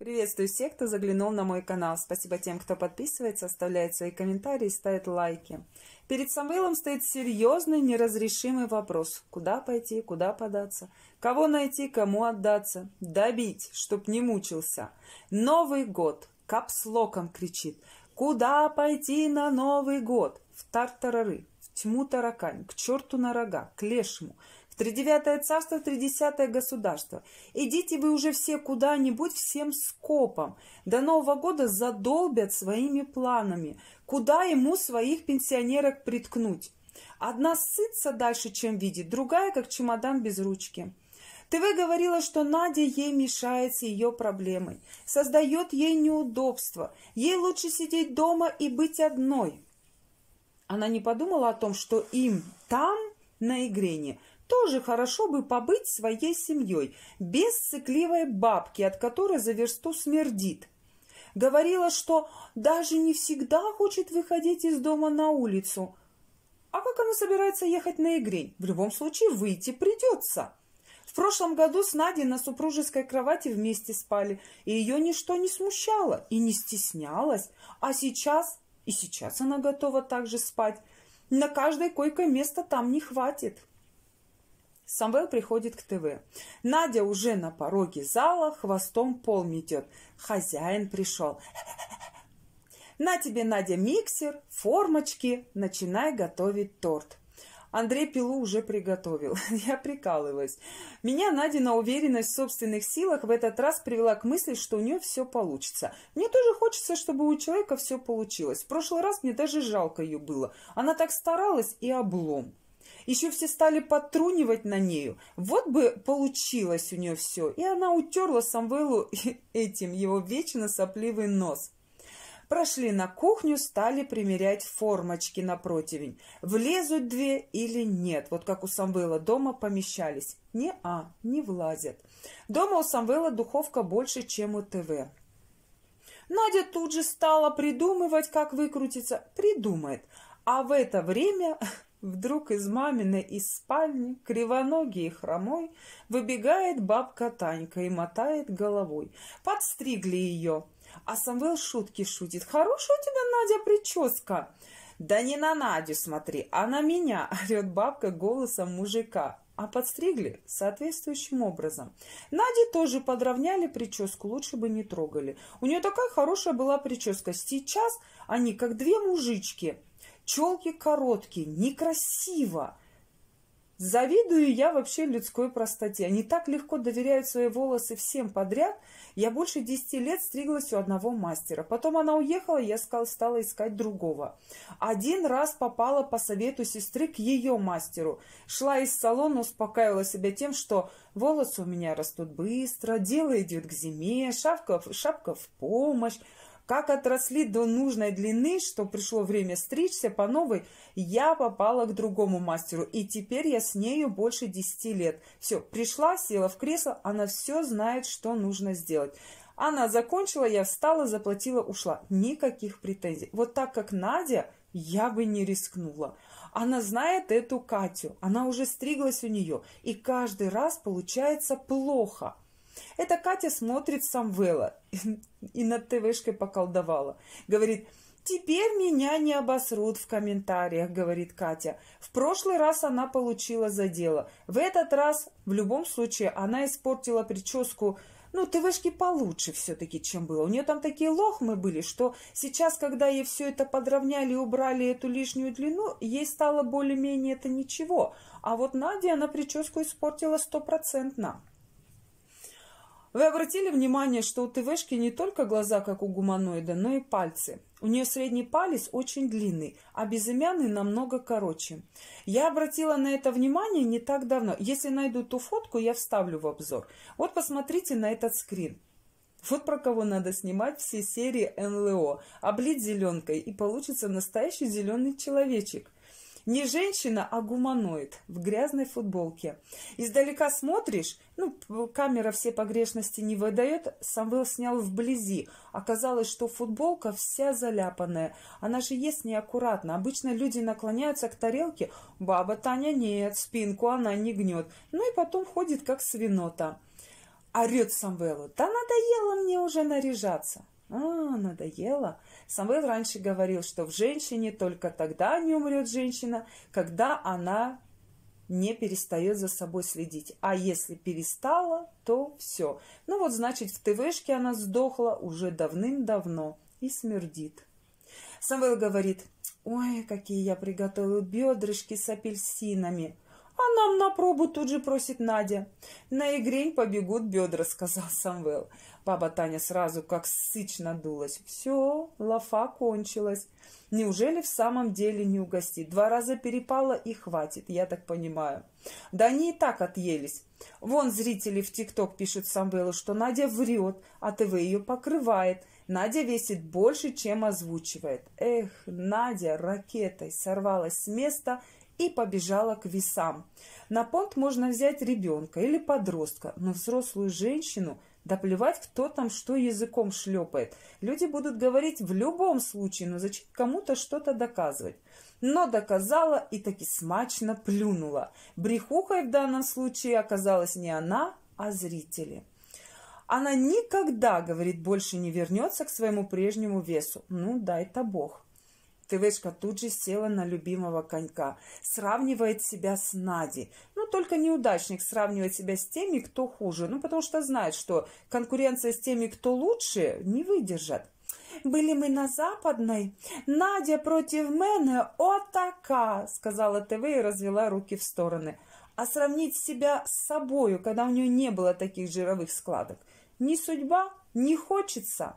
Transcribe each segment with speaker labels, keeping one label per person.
Speaker 1: Приветствую всех, кто заглянул на мой канал. Спасибо тем, кто подписывается, оставляет свои комментарии, ставит лайки. Перед Самвелом стоит серьезный, неразрешимый вопрос. Куда пойти, куда податься? Кого найти, кому отдаться? Добить, чтоб не мучился. Новый год. Капслоком кричит. Куда пойти на Новый год? В тартарары, в тьму таракань, к черту на рога, к лешему тридевятое царство, тридесятое государство. Идите вы уже все куда-нибудь всем скопом. До Нового года задолбят своими планами. Куда ему своих пенсионерок приткнуть? Одна сытся дальше, чем видит, другая, как чемодан без ручки. ТВ говорила, что Надя ей мешает с ее проблемой, создает ей неудобства. Ей лучше сидеть дома и быть одной. Она не подумала о том, что им там, на Игрене, тоже хорошо бы побыть своей семьей, без цикливой бабки, от которой за версту смердит. Говорила, что даже не всегда хочет выходить из дома на улицу. А как она собирается ехать на игрень? В любом случае выйти придется. В прошлом году с Надей на супружеской кровати вместе спали, и ее ничто не смущало и не стеснялось. А сейчас, и сейчас она готова так же спать. На каждой койкой места там не хватит. Самвел приходит к ТВ. Надя уже на пороге зала, хвостом пол метет. Хозяин пришел. На тебе, Надя, миксер, формочки, начинай готовить торт. Андрей пилу уже приготовил. Я прикалываюсь. Меня Надина уверенность в собственных силах в этот раз привела к мысли, что у нее все получится. Мне тоже хочется, чтобы у человека все получилось. В прошлый раз мне даже жалко ее было. Она так старалась и облом. Еще все стали подтрунивать на нею. Вот бы получилось у нее все. И она утерла Самвелу этим его вечно сопливый нос. Прошли на кухню, стали примерять формочки на противень. Влезут две или нет, вот как у Самвела дома помещались. Не-а, не влазят. Дома у Самвела духовка больше, чем у ТВ. Надя тут же стала придумывать, как выкрутиться. Придумает. А в это время Вдруг из маминой из спальни, кривоногий и хромой, выбегает бабка Танька и мотает головой. Подстригли ее. А Самвел шутки шутит. «Хорошая у тебя, Надя, прическа!» «Да не на Надю смотри, а на меня!» – орет бабка голосом мужика. А подстригли соответствующим образом. Наде тоже подровняли прическу, лучше бы не трогали. У нее такая хорошая была прическа. Сейчас они как две мужички – Челки короткие, некрасиво. Завидую я вообще людской простоте. Они так легко доверяют свои волосы всем подряд. Я больше десяти лет стриглась у одного мастера. Потом она уехала, я стала искать другого. Один раз попала по совету сестры к ее мастеру. Шла из салона, успокаивала себя тем, что волосы у меня растут быстро, дело идет к зиме, шапка, шапка в помощь. Как отросли до нужной длины, что пришло время стричься по новой, я попала к другому мастеру, и теперь я с нею больше десяти лет. Все, пришла, села в кресло, она все знает, что нужно сделать. Она закончила, я встала, заплатила, ушла. Никаких претензий. Вот так как Надя, я бы не рискнула. Она знает эту Катю, она уже стриглась у нее, и каждый раз получается плохо. Это Катя смотрит Самвела и над ТВшкой поколдовала. Говорит, Теперь меня не обосрут в комментариях, говорит Катя. В прошлый раз она получила за дело. В этот раз, в любом случае, она испортила прическу. Ну, ТВшки получше все-таки, чем было. У нее там такие лохмы были, что сейчас, когда ей все это подровняли и убрали эту лишнюю длину, ей стало более-менее это ничего. А вот Надя, она прическу испортила стопроцентно. Вы обратили внимание, что у ТВшки не только глаза, как у гуманоида, но и пальцы. У нее средний палец очень длинный, а безымянный намного короче. Я обратила на это внимание не так давно. Если найду ту фотку, я вставлю в обзор. Вот посмотрите на этот скрин. Вот про кого надо снимать все серии НЛО. Облить зеленкой, и получится настоящий зеленый человечек. Не женщина, а гуманоид в грязной футболке. Издалека смотришь, ну, камера все погрешности не выдает, Самвел снял вблизи. Оказалось, что футболка вся заляпанная. Она же ест неаккуратно. Обычно люди наклоняются к тарелке. Баба Таня нет, спинку она не гнет. Ну и потом ходит как свинота. орет Самвелу. Да надоело мне уже наряжаться. А, надоело. Самвел раньше говорил, что в женщине только тогда не умрет женщина, когда она не перестает за собой следить. А если перестала, то все. Ну вот, значит, в ТВшке она сдохла уже давным-давно и смердит. Самвел говорит, ой, какие я приготовил бедрышки с апельсинами. Нам на пробу тут же просит Надя. На игрень побегут бедра, сказал Самвел. Баба Таня сразу как сыч надулась. Все, лафа кончилась. Неужели в самом деле не угостит? Два раза перепало и хватит, я так понимаю. Да они и так отъелись. Вон зрители в ТикТок пишут Самвелу, что Надя врет, а ТВ ее покрывает. Надя весит больше, чем озвучивает. Эх, Надя ракетой сорвалась с места и побежала к весам. На понт можно взять ребенка или подростка, но взрослую женщину – да плевать, кто там что языком шлепает. Люди будут говорить в любом случае, но зачем кому-то что-то доказывать? Но доказала и таки смачно плюнула. Брехухой в данном случае оказалась не она, а зрители. Она никогда, говорит, больше не вернется к своему прежнему весу. Ну, дай-то бог. ТВшка тут же села на любимого конька, сравнивает себя с Надей. Ну, только неудачник сравнивает себя с теми, кто хуже. Ну, потому что знает, что конкуренция с теми, кто лучше, не выдержат. Были мы на Западной. Надя против мене отака, сказала ТВ и развела руки в стороны. А сравнить себя с собою, когда у нее не было таких жировых складок, ни судьба, не хочется.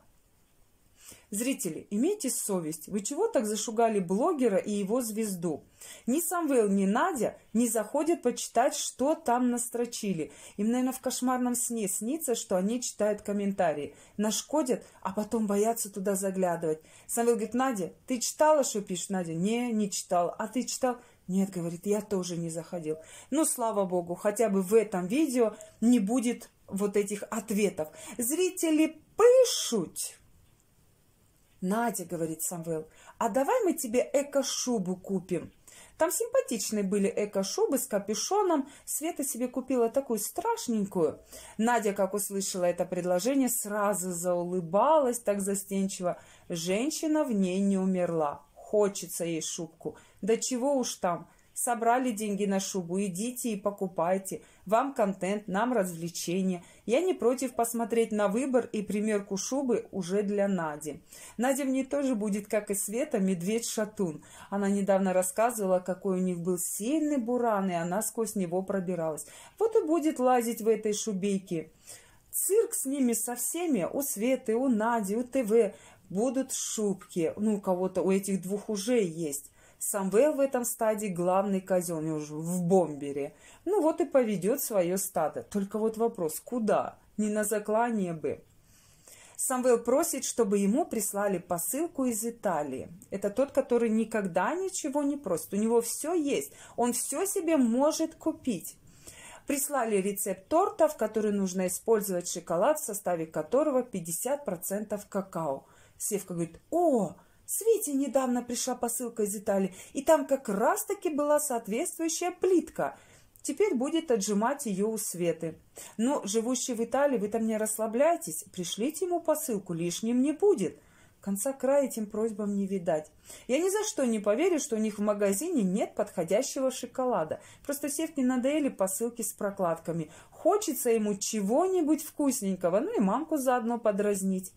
Speaker 1: Зрители, имейте совесть. Вы чего так зашугали блогера и его звезду? Ни Самвел, ни Надя не заходят почитать, что там настрочили. Им, наверное, в кошмарном сне снится, что они читают комментарии. Нашкодят, а потом боятся туда заглядывать. Самвел говорит, Надя, ты читала, что пишет Надя? Не, не читала. А ты читал? Нет, говорит, я тоже не заходил. Ну, слава богу, хотя бы в этом видео не будет вот этих ответов. Зрители пишут Надя, говорит Самвел, а давай мы тебе эко-шубу купим. Там симпатичные были эко-шубы с капюшоном. Света себе купила такую страшненькую. Надя, как услышала это предложение, сразу заулыбалась так застенчиво. Женщина в ней не умерла. Хочется ей шубку. Да чего уж там. Собрали деньги на шубу, идите и покупайте. Вам контент, нам развлечение. Я не против посмотреть на выбор и примерку шубы уже для Нади. Надя в ней тоже будет, как и Света, медведь-шатун. Она недавно рассказывала, какой у них был сильный буран, и она сквозь него пробиралась. Вот и будет лазить в этой шубейке. Цирк с ними со всеми, у Светы, у Нади, у ТВ. Будут шубки. Ну, у кого-то, у этих двух уже есть. Самвел в этом стадии главный козел, уже в бомбере. Ну вот и поведет свое стадо. Только вот вопрос, куда? Не на заклание бы. Самвел просит, чтобы ему прислали посылку из Италии. Это тот, который никогда ничего не просит. У него все есть. Он все себе может купить. Прислали рецепт торта, в который нужно использовать шоколад, в составе которого 50% какао. Севка говорит, о, Свете недавно пришла посылка из Италии, и там как раз-таки была соответствующая плитка. Теперь будет отжимать ее у Светы. Но, живущий в Италии, вы там не расслабляйтесь. Пришлите ему посылку, лишним не будет. Конца края этим просьбам не видать. Я ни за что не поверю, что у них в магазине нет подходящего шоколада. Просто Севке надоели посылки с прокладками. Хочется ему чего-нибудь вкусненького, ну и мамку заодно подразнить.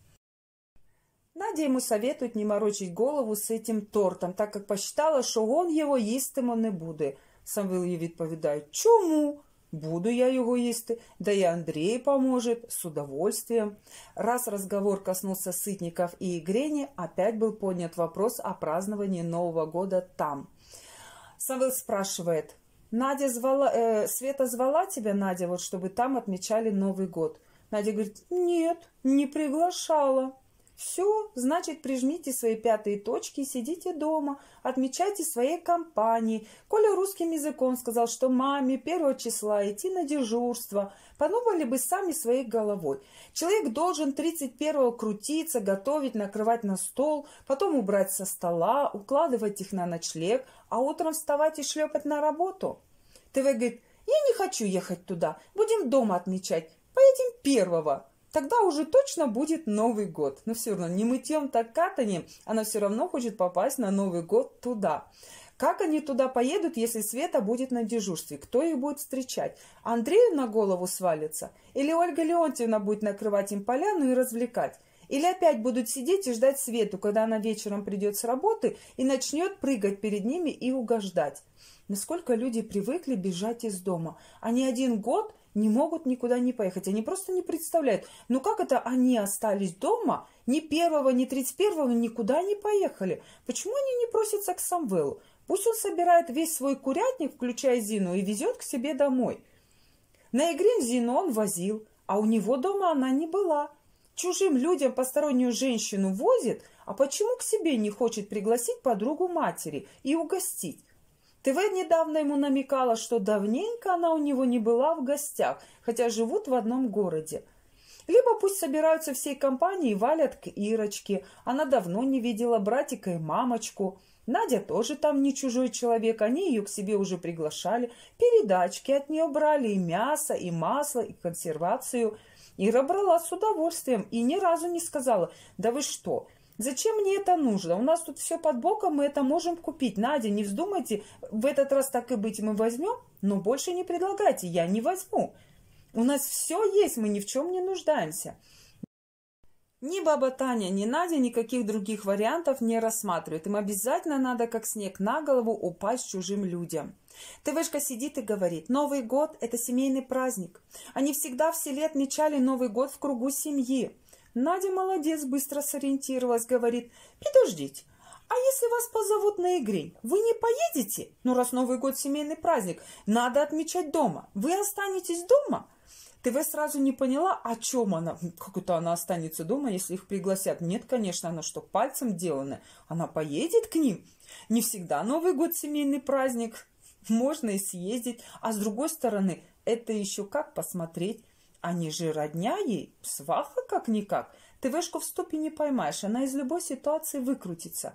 Speaker 1: Надя ему советует не морочить голову с этим тортом, так как посчитала, що он його їстимо не буде. Самвел їй відповідає, чому? Буду я его їсти, да и Андрей поможет, с удовольствием. Раз разговор коснулся Сытников и Игрени, опять был поднят вопрос о праздновании Нового года там. Самвел спрашивает, Надя звала, э, Света звала тебя, Надя, вот чтобы там отмечали Новый год? Надя говорит, нет, не приглашала. Все, значит, прижмите свои пятые точки сидите дома, отмечайте своей компании. Коля русским языком сказал, что маме первого числа идти на дежурство. Подумали бы сами своей головой. Человек должен 31-го крутиться, готовить, накрывать на стол, потом убрать со стола, укладывать их на ночлег, а утром вставать и шлепать на работу. ТВ говорит, я не хочу ехать туда, будем дома отмечать. Поедем первого. Тогда уже точно будет Новый год. Но все равно не мытьем, так катанием. Она все равно хочет попасть на Новый год туда. Как они туда поедут, если Света будет на дежурстве? Кто их будет встречать? Андрею на голову свалится? Или Ольга Леонтьевна будет накрывать им поляну и развлекать? Или опять будут сидеть и ждать Свету, когда она вечером придет с работы и начнет прыгать перед ними и угождать? Насколько люди привыкли бежать из дома. Они один год не могут никуда не поехать. Они просто не представляют, ну как это они остались дома, ни первого, ни тридцать первого никуда не поехали. Почему они не просятся к Самвелу? Пусть он собирает весь свой курятник, включая Зину, и везет к себе домой. На игре Зину он возил, а у него дома она не была. Чужим людям постороннюю женщину возит, а почему к себе не хочет пригласить подругу матери и угостить? ТВ недавно ему намекала, что давненько она у него не была в гостях, хотя живут в одном городе. Либо пусть собираются всей компанией и валят к Ирочке. Она давно не видела братика и мамочку. Надя тоже там не чужой человек, они ее к себе уже приглашали, передачки от нее брали, и мясо, и масло, и консервацию. Ира брала с удовольствием и ни разу не сказала, да вы что, Зачем мне это нужно? У нас тут все под боком, мы это можем купить. Надя, не вздумайте, в этот раз так и быть мы возьмем, но больше не предлагайте, я не возьму. У нас все есть, мы ни в чем не нуждаемся. Ни баба Таня, ни Надя никаких других вариантов не рассматривают. Им обязательно надо, как снег на голову, упасть чужим людям. ТВшка сидит и говорит, Новый год – это семейный праздник. Они всегда все лет отмечали Новый год в кругу семьи. Надя молодец, быстро сориентировалась, говорит, подождите, а если вас позовут на игре, вы не поедете? Ну, раз Новый год семейный праздник, надо отмечать дома. Вы останетесь дома? ТВ сразу не поняла, о чем она. Как это она останется дома, если их пригласят? Нет, конечно, она что, пальцем делана? Она поедет к ним? Не всегда Новый год семейный праздник. Можно и съездить. А с другой стороны, это еще как посмотреть? Они же родня ей, сваха как-никак. ТВшку в ступе не поймаешь, она из любой ситуации выкрутится.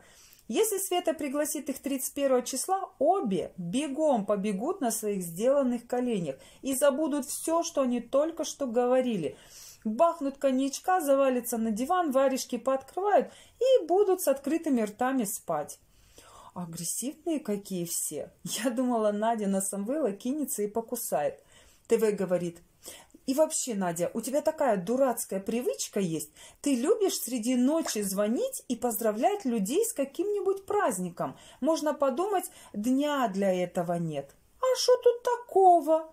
Speaker 1: Если Света пригласит их 31 числа, обе бегом побегут на своих сделанных коленях и забудут все, что они только что говорили. Бахнут коньячка, завалятся на диван, варежки пооткрывают и будут с открытыми ртами спать. Агрессивные какие все. Я думала, Надя на Самвела кинется и покусает. ТВ говорит, и вообще, Надя, у тебя такая дурацкая привычка есть. Ты любишь среди ночи звонить и поздравлять людей с каким-нибудь праздником. Можно подумать, дня для этого нет. А что тут такого?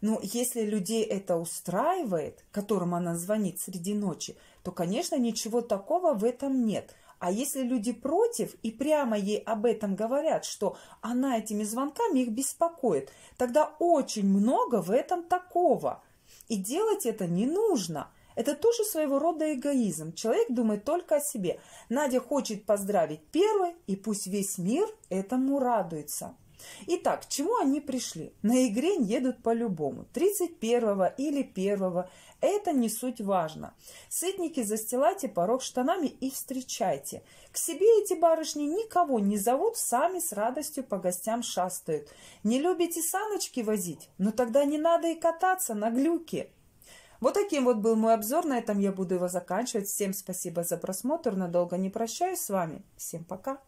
Speaker 1: Но если людей это устраивает, которым она звонит среди ночи, то, конечно, ничего такого в этом нет. А если люди против и прямо ей об этом говорят, что она этими звонками их беспокоит, тогда очень много в этом такого. И делать это не нужно. Это тоже своего рода эгоизм. Человек думает только о себе. Надя хочет поздравить первой, и пусть весь мир этому радуется. Итак, к чему они пришли? На игре едут по-любому. 31 или 1 это не суть важно. Сытники застилайте порог штанами и встречайте. К себе эти барышни никого не зовут, сами с радостью по гостям шастают. Не любите саночки возить? Ну тогда не надо и кататься на глюке. Вот таким вот был мой обзор. На этом я буду его заканчивать. Всем спасибо за просмотр. Надолго не прощаюсь с вами. Всем пока.